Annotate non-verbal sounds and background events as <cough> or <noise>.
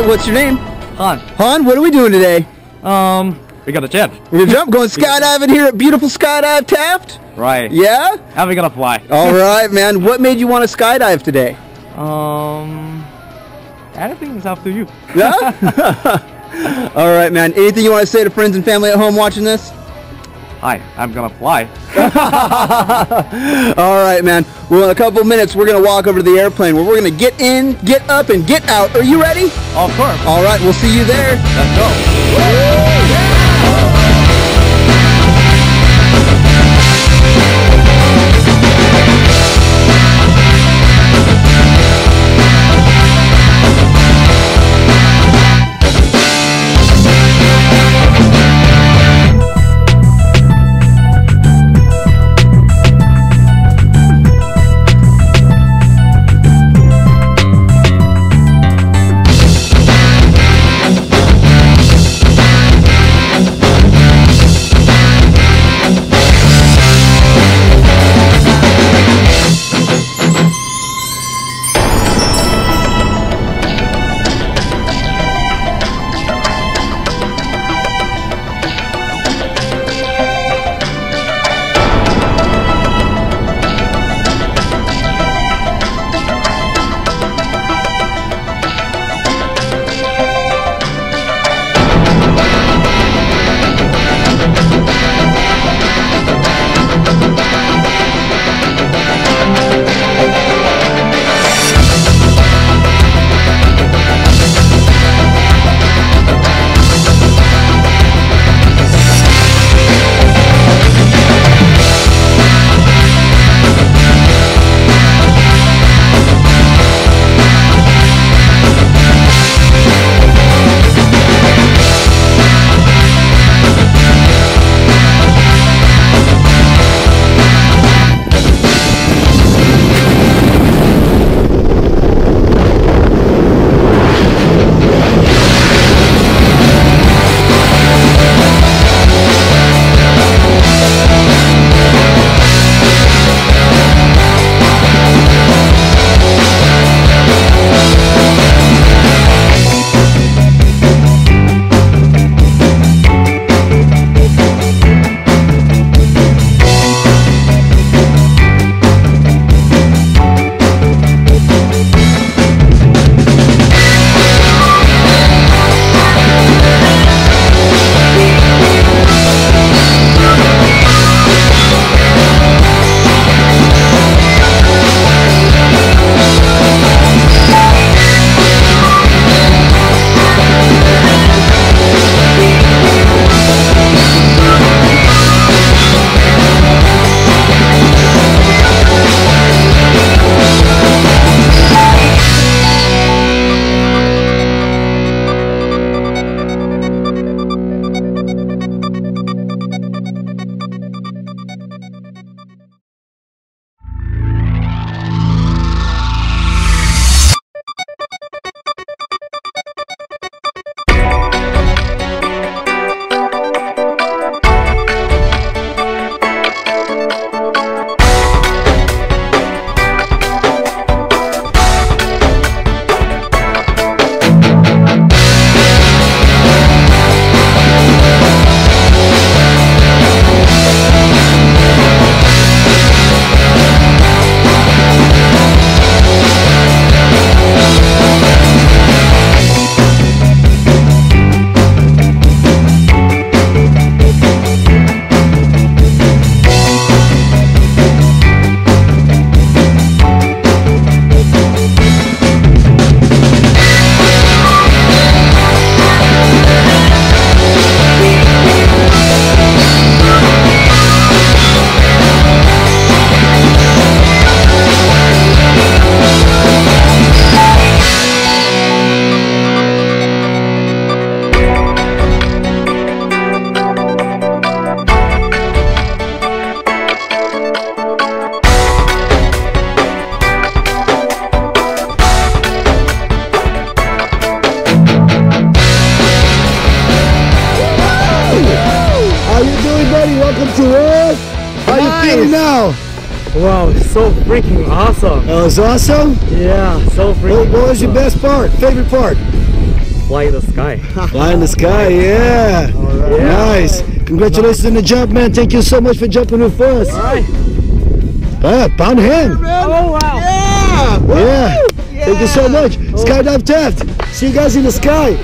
right, what's your name? Han. Han, what are we doing today? Um, we got a jet. We're gonna jump, going skydiving here at beautiful Skydive Taft? Right. Yeah? How are we gonna fly? All right, man. What made you want to skydive today? Um, anything is up to you. Yeah? <laughs> All right, man. Anything you want to say to friends and family at home watching this? Hi, I'm gonna fly. <laughs> All right, man. Well, in a couple minutes, we're going to walk over to the airplane where we're going to get in, get up, and get out. Are you ready? Of course. All right, we'll see you there. Let's go. Wow, it's so freaking awesome. That was awesome. Yeah, so What, freaking what was your best part? Favorite part? fly in the sky. <laughs> Fly in the sky, yeah. Nice. Congratulations on the jump, man. Thank you so much for jumping with us. Alright. Ah, pound hand. Oh wow. Yeah. Yeah. Thank you so much. Skydive Taft. See you guys in the sky.